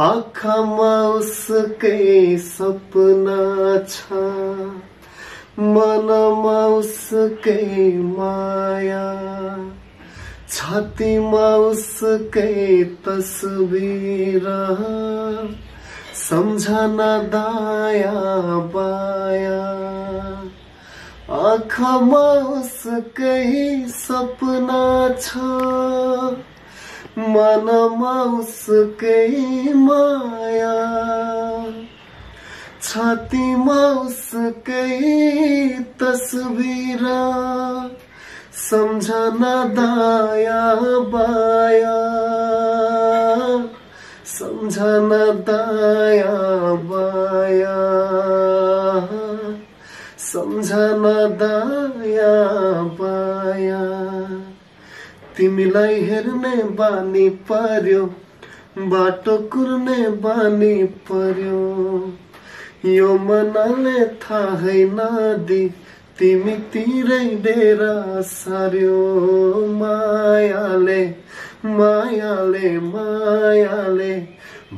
आँखामा उसकै सपना छ। मनमा उसकै माया छातीमा उसकै तस्बिर सम्झना दाया बाया। आँखामा उसकै सपना छ। मनमा उसकै माया। छातीमा उसकै तस्बिर सम्झना दाया बाया। सम्झना दाया बाया। सम्झना दाया बाया। तिमीलाई हेर्ने बानी पर्यो बाटो कुर्ने बानी पर्यो। यो मनले थाहै नदी तिमीतिरै डेरा सार्यो। मायाले मायाले मायाले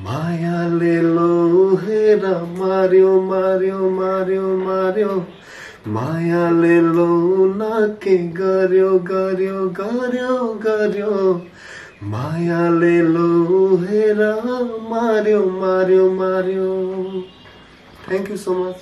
मायाले लोहेर मार्यो मार्यो मार्यो मार्यो। मायाले लौन के गर्यो गर्यो गर्यो गर्यो। मायाले लोहेर मार्यो मार्यो मार्यो। Thank you so much